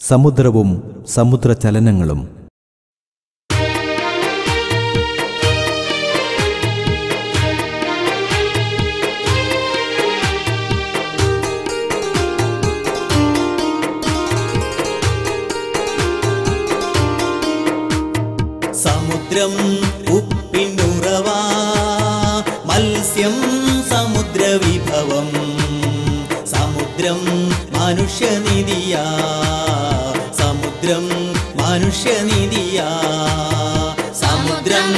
സമുദ്രവും സമുദ്രചലനങ്ങളും. സമുദ്രം ഉപ്പിനുറവാ മത്സ്യം സമുദ്രവിഭവം. സമുദ്രം മനുഷ്യനിധിയാ സമുദ്രം മനുഷ്യനിധിയാ. സമുദ്രം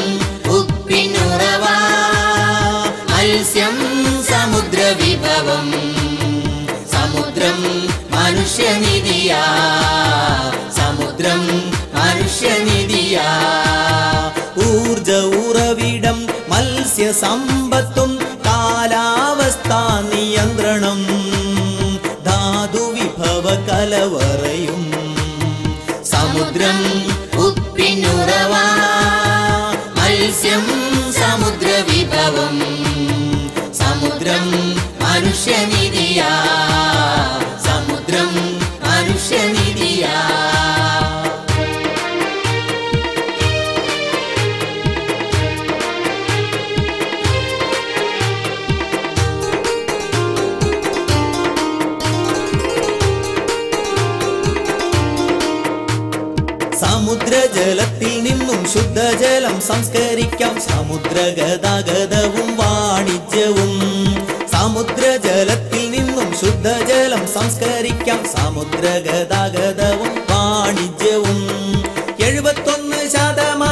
ഉപ്പിനുറവാ. മത്സ്യം സമുദ്ര വിഭവം സമുദ്രം മനുഷ്യനിധിയാ. സമുദ്രം മനുഷ്യനിധിയാ. ഊർജ ഉറവിടം മത്സ്യ സമ്പത്തും കാലാവസ്ഥാ നിയന്ത്രണം. ധാതുവിഭവ കലവറയും समुद्रम् उप्पिनुरवा मत्स्यम् समुद्रविभवम्। समुद्रम् मनुष्यनिरिया സമുദ്രജലത്തിൽ നിന്നും ശുദ്ധജലം സംസ്കരിക്കാം. സമുദ്ര ഗതാഗതവും വാണിജ്യവും സമുദ്രജലത്തിൽ നിന്നും ശുദ്ധജലം സംസ്കരിക്കാം. സമുദ്ര ഗതാഗതവും വാണിജ്യവും എഴുപത്തൊന്ന് ശതമാനം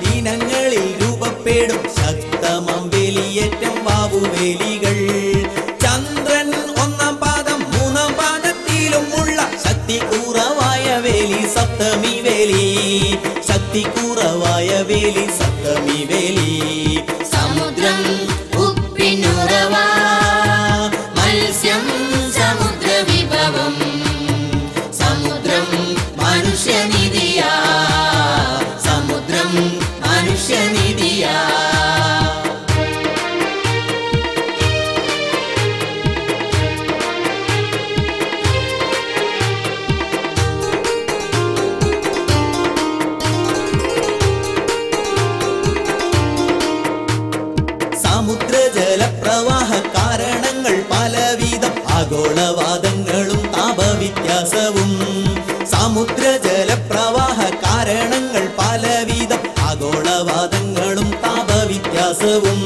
ദിനങ്ങളിൽ രൂപപ്പെടും ശക്തമം വേലിയേറ്റം വാവുവേലികൾ. ചന്ദ്രൻ ഒന്നാം പാദം മൂന്നാം പാദത്തിലും ഉള്ള ശക്തി കുറവായ വേലി സപ്തമി വേലി. ശക്തി കുറവായ വേലി സപ്തമി വേലി. സമുദ്രജലപ്രവാഹ കാരണങ്ങൾ പലവിധം ആഗോളവാദങ്ങളും താപവ്യത്യാസവും. സമുദ്ര ജലപ്രവാഹ കാരണങ്ങൾ പലവിധം ആഗോളവാദങ്ങളും താപവ്യത്യാസവും.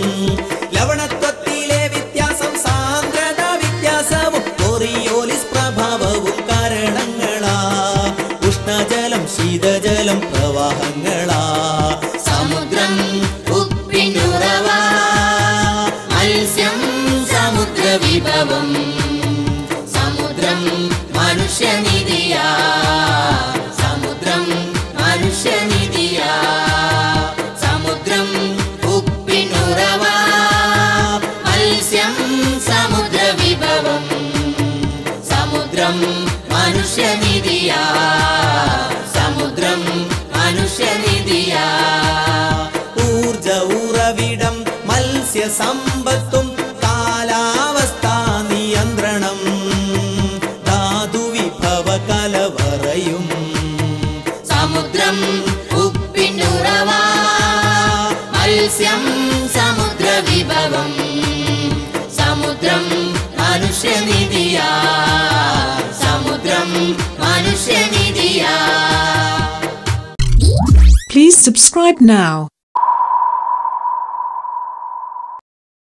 മത്സ്യം സമുദ്രം മനുഷ്യനിധിയാ. സമുദ്രം മനുഷ്യനിധിയാ. സമുദ്രം ഉപ്പിനുറവ. മത്സ്യം സമുദ്ര വിഭവം സമുദ്രം മനുഷ്യനിധിയാ. സമുദ്രം മനുഷ്യനിധിയാ. ഊർജ ഉറവിടം മത്സ്യസമ്പത്തും കാലാവസ്ഥാ സമുദ്രം ഉപ്പിനുറവ. മത്സ്യം സമുദ്ര വിഭവം സമുദ്രം മനുഷ്യനിധിയാ. സമുദ്രം മനുഷ്യനിധിയാ. Please subscribe now.